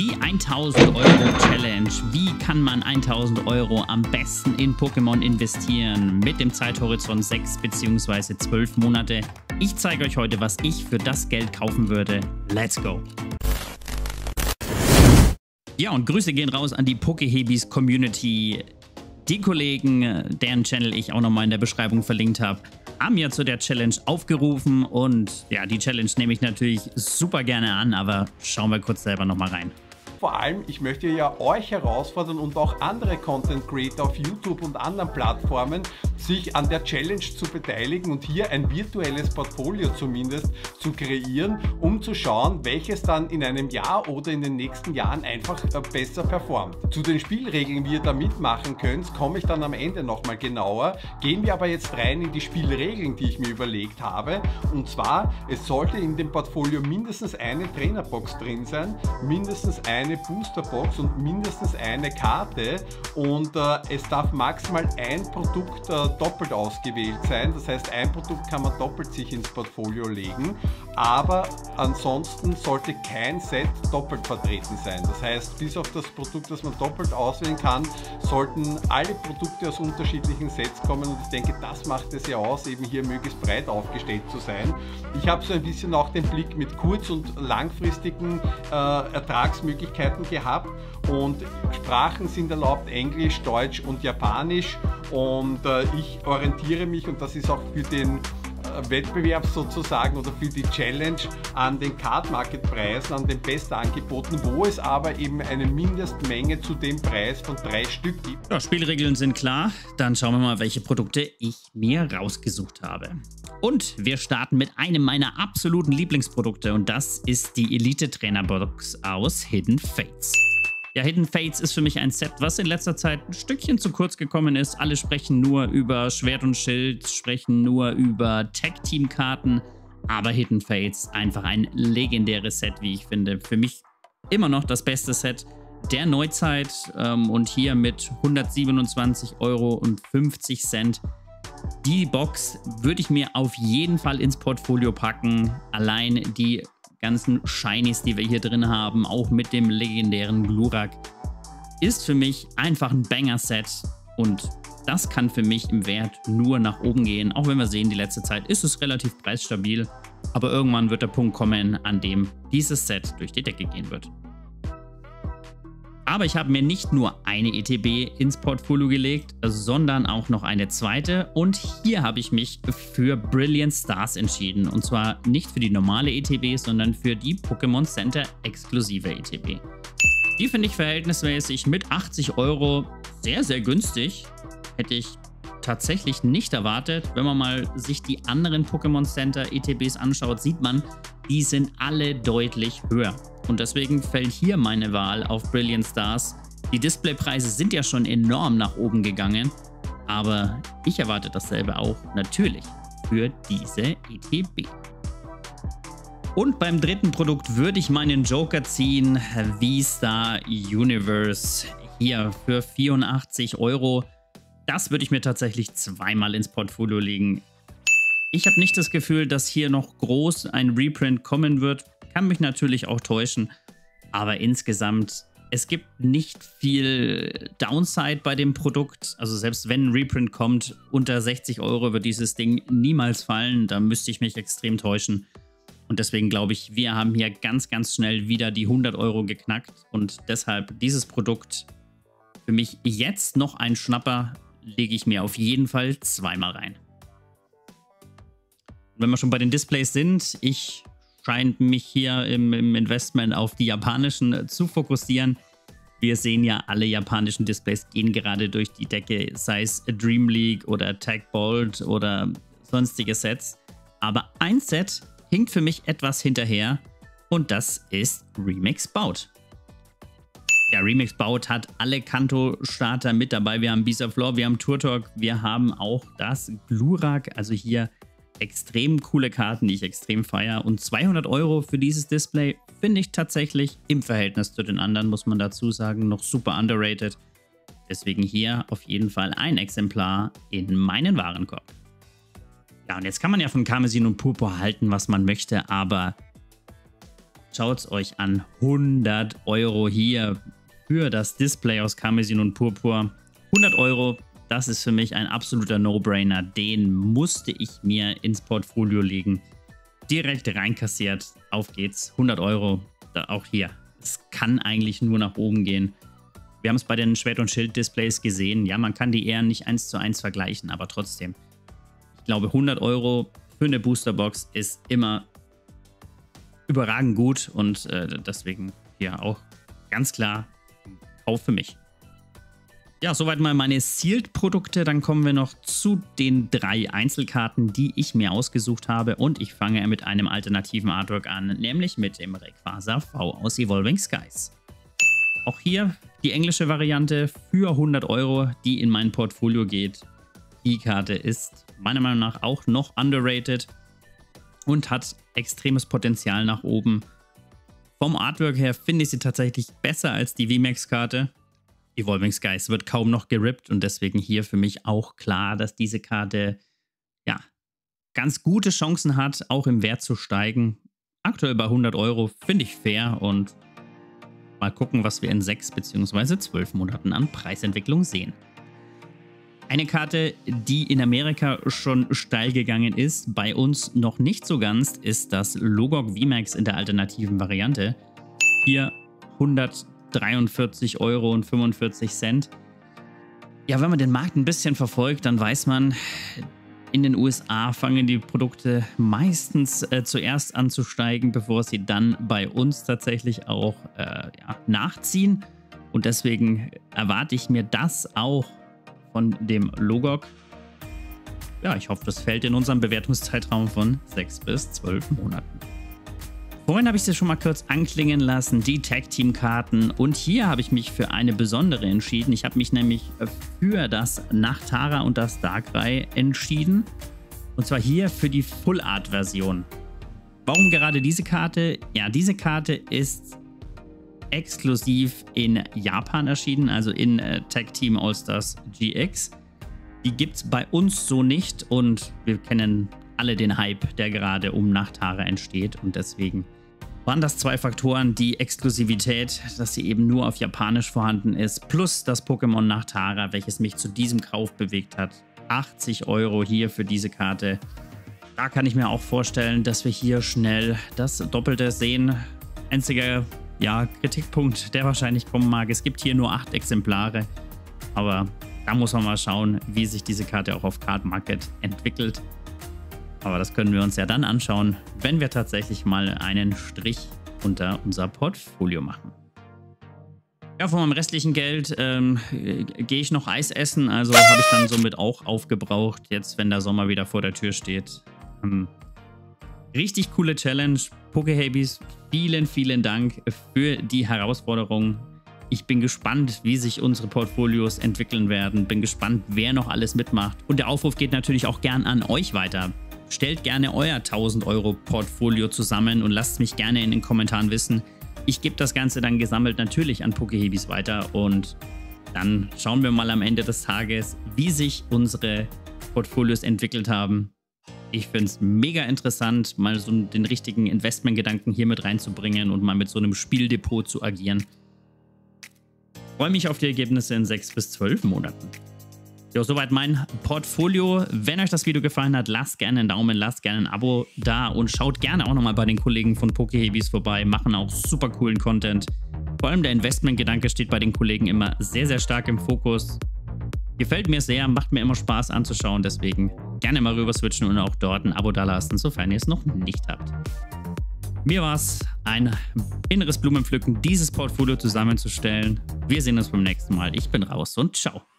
Die 1000 Euro Challenge. Wie kann man 1000 Euro am besten in Pokémon investieren? Mit dem Zeithorizont 6 bzw. 12 Monate. Ich zeige euch heute, was ich für das Geld kaufen würde. Let's go! Ja, und Grüße gehen raus an die Pokehebis Community. Die Kollegen, deren Channel ich auch nochmal in der Beschreibung verlinkt habe, haben ja zu der Challenge aufgerufen und ja, die Challenge nehme ich natürlich super gerne an, aber schauen wir kurz selber nochmal rein. Vor allem, ich möchte ja euch herausfordern und auch andere Content Creator auf YouTube und anderen Plattformen, sich an der Challenge zu beteiligen und hier ein virtuelles Portfolio zumindest zu kreieren, um zu schauen, welches dann in einem Jahr oder in den nächsten Jahren einfach äh, besser performt. Zu den Spielregeln, wie ihr da mitmachen könnt, komme ich dann am Ende nochmal genauer. Gehen wir aber jetzt rein in die Spielregeln, die ich mir überlegt habe. Und zwar, es sollte in dem Portfolio mindestens eine Trainerbox drin sein, mindestens eine eine Boosterbox und mindestens eine Karte und äh, es darf maximal ein Produkt äh, doppelt ausgewählt sein. Das heißt, ein Produkt kann man doppelt sich ins Portfolio legen, aber ansonsten sollte kein Set doppelt vertreten sein. Das heißt, bis auf das Produkt, das man doppelt auswählen kann, sollten alle Produkte aus unterschiedlichen Sets kommen und ich denke, das macht es ja aus, eben hier möglichst breit aufgestellt zu sein. Ich habe so ein bisschen auch den Blick mit kurz- und langfristigen äh, Ertragsmöglichkeiten Möglichkeiten gehabt und Sprachen sind erlaubt, Englisch, Deutsch und Japanisch. Und äh, ich orientiere mich und das ist auch für den Wettbewerb sozusagen oder für die Challenge an den Card Market Preisen, an den Bestangeboten, wo es aber eben eine Mindestmenge zu dem Preis von drei Stück gibt. Ja, Spielregeln sind klar. Dann schauen wir mal, welche Produkte ich mir rausgesucht habe. Und wir starten mit einem meiner absoluten Lieblingsprodukte und das ist die Elite Trainer Box aus Hidden Fates. Ja, Hidden Fates ist für mich ein Set, was in letzter Zeit ein Stückchen zu kurz gekommen ist. Alle sprechen nur über Schwert und Schild, sprechen nur über Tag-Team-Karten, aber Hidden Fates einfach ein legendäres Set, wie ich finde. Für mich immer noch das beste Set der Neuzeit ähm, und hier mit 127,50 Euro Die Box würde ich mir auf jeden Fall ins Portfolio packen. Allein die ganzen Shinies, die wir hier drin haben, auch mit dem legendären Glurak, ist für mich einfach ein Banger-Set und das kann für mich im Wert nur nach oben gehen. Auch wenn wir sehen, die letzte Zeit ist es relativ preisstabil, aber irgendwann wird der Punkt kommen, an dem dieses Set durch die Decke gehen wird. Aber ich habe mir nicht nur eine ETB ins Portfolio gelegt, sondern auch noch eine zweite. Und hier habe ich mich für Brilliant Stars entschieden. Und zwar nicht für die normale ETB, sondern für die Pokémon Center exklusive ETB. Die finde ich verhältnismäßig mit 80 Euro sehr, sehr günstig. Hätte ich tatsächlich nicht erwartet. Wenn man mal sich die anderen Pokémon Center ETBs anschaut, sieht man, die sind alle deutlich höher. Und deswegen fällt hier meine Wahl auf Brilliant Stars. Die Displaypreise sind ja schon enorm nach oben gegangen, aber ich erwarte dasselbe auch natürlich für diese ETB. Und beim dritten Produkt würde ich meinen Joker ziehen, V-Star Universe. Hier für 84 Euro. Das würde ich mir tatsächlich zweimal ins Portfolio legen. Ich habe nicht das Gefühl, dass hier noch groß ein Reprint kommen wird. Kann mich natürlich auch täuschen, aber insgesamt, es gibt nicht viel Downside bei dem Produkt. Also selbst wenn ein Reprint kommt, unter 60 Euro wird dieses Ding niemals fallen. Da müsste ich mich extrem täuschen. Und deswegen glaube ich, wir haben hier ganz, ganz schnell wieder die 100 Euro geknackt. Und deshalb dieses Produkt für mich jetzt noch ein Schnapper, lege ich mir auf jeden Fall zweimal rein. Wenn wir schon bei den Displays sind, ich scheint mich hier im, im Investment auf die japanischen äh, zu fokussieren. Wir sehen ja, alle japanischen Displays gehen gerade durch die Decke, sei es Dream League oder Tag Bolt oder sonstige Sets. Aber ein Set hinkt für mich etwas hinterher und das ist Remix Bout. Ja, Remix Bout hat alle Kanto-Starter mit dabei. Wir haben Bisaflor, wir haben Turtok, wir haben auch das Glurak, also hier extrem coole Karten, die ich extrem feiere. Und 200 Euro für dieses Display finde ich tatsächlich im Verhältnis zu den anderen, muss man dazu sagen, noch super underrated. Deswegen hier auf jeden Fall ein Exemplar in meinen Warenkorb. Ja, und jetzt kann man ja von Karmesin und Purpur halten, was man möchte, aber Schaut es euch an. 100 Euro hier für das Display aus Karmesin und Purpur. 100 Euro, das ist für mich ein absoluter No-Brainer. Den musste ich mir ins Portfolio legen. Direkt reinkassiert. Auf geht's. 100 Euro. Da auch hier. Es kann eigentlich nur nach oben gehen. Wir haben es bei den Schwert- und Schild-Displays gesehen. Ja, man kann die eher nicht eins zu eins vergleichen, aber trotzdem. Ich glaube, 100 Euro für eine Boosterbox ist immer überragend gut und äh, deswegen ja auch ganz klar Kauf für mich. Ja, soweit mal meine Sealed-Produkte. Dann kommen wir noch zu den drei Einzelkarten, die ich mir ausgesucht habe. Und ich fange mit einem alternativen Artwork an, nämlich mit dem Rayquaza V aus Evolving Skies. Auch hier die englische Variante für 100 Euro, die in mein Portfolio geht. Die Karte ist meiner Meinung nach auch noch underrated und hat extremes Potenzial nach oben. Vom Artwork her finde ich sie tatsächlich besser als die VMAX-Karte. Evolving Skies wird kaum noch gerippt und deswegen hier für mich auch klar, dass diese Karte ja ganz gute Chancen hat, auch im Wert zu steigen. Aktuell bei 100 Euro finde ich fair und mal gucken, was wir in 6 bzw. 12 Monaten an Preisentwicklung sehen. Eine Karte, die in Amerika schon steil gegangen ist, bei uns noch nicht so ganz, ist das Logok VMAX in der alternativen Variante. Hier 143 Euro und 45 Cent. Ja, wenn man den Markt ein bisschen verfolgt, dann weiß man, in den USA fangen die Produkte meistens äh, zuerst an zu steigen, bevor sie dann bei uns tatsächlich auch äh, ja, nachziehen. Und deswegen erwarte ich mir das auch von dem Logok. Ja, ich hoffe, das fällt in unserem Bewertungszeitraum von 6 bis 12 Monaten. Vorhin habe ich sie schon mal kurz anklingen lassen, die Tag-Team-Karten. Und hier habe ich mich für eine besondere entschieden. Ich habe mich nämlich für das Nachtara und das Darkrai entschieden. Und zwar hier für die Full-Art-Version. Warum gerade diese Karte? Ja, diese Karte ist exklusiv in Japan erschienen, also in äh, Tag Team All-Stars GX. Die gibt es bei uns so nicht und wir kennen alle den Hype, der gerade um Nachthaare entsteht und deswegen waren das zwei Faktoren, die Exklusivität, dass sie eben nur auf Japanisch vorhanden ist, plus das Pokémon Nachtara, welches mich zu diesem Kauf bewegt hat. 80 Euro hier für diese Karte. Da kann ich mir auch vorstellen, dass wir hier schnell das Doppelte sehen. Einziger ja, Kritikpunkt, der wahrscheinlich kommen mag. Es gibt hier nur acht Exemplare, aber da muss man mal schauen, wie sich diese Karte auch auf Card Market entwickelt. Aber das können wir uns ja dann anschauen, wenn wir tatsächlich mal einen Strich unter unser Portfolio machen. Ja, von meinem restlichen Geld ähm, gehe ich noch Eis essen, also habe ich dann somit auch aufgebraucht, jetzt wenn der Sommer wieder vor der Tür steht. Ähm, richtig coole Challenge, Pokehabies, vielen, vielen Dank für die Herausforderung. Ich bin gespannt, wie sich unsere Portfolios entwickeln werden. Bin gespannt, wer noch alles mitmacht. Und der Aufruf geht natürlich auch gern an euch weiter. Stellt gerne euer 1000 Euro Portfolio zusammen und lasst mich gerne in den Kommentaren wissen. Ich gebe das Ganze dann gesammelt natürlich an Pokehebis weiter und dann schauen wir mal am Ende des Tages, wie sich unsere Portfolios entwickelt haben. Ich finde es mega interessant, mal so den richtigen Investmentgedanken hier mit reinzubringen und mal mit so einem Spieldepot zu agieren. Freue mich auf die Ergebnisse in 6 bis 12 Monaten. Ja, soweit mein Portfolio. Wenn euch das Video gefallen hat, lasst gerne einen Daumen, lasst gerne ein Abo da und schaut gerne auch nochmal bei den Kollegen von Pokehebis vorbei, machen auch super coolen Content. Vor allem der Investmentgedanke steht bei den Kollegen immer sehr, sehr stark im Fokus. Gefällt mir sehr, macht mir immer Spaß anzuschauen, deswegen gerne mal rüber switchen und auch dort ein Abo dalassen, sofern ihr es noch nicht habt. Mir war es ein inneres Blumenpflücken, dieses Portfolio zusammenzustellen. Wir sehen uns beim nächsten Mal. Ich bin raus und ciao.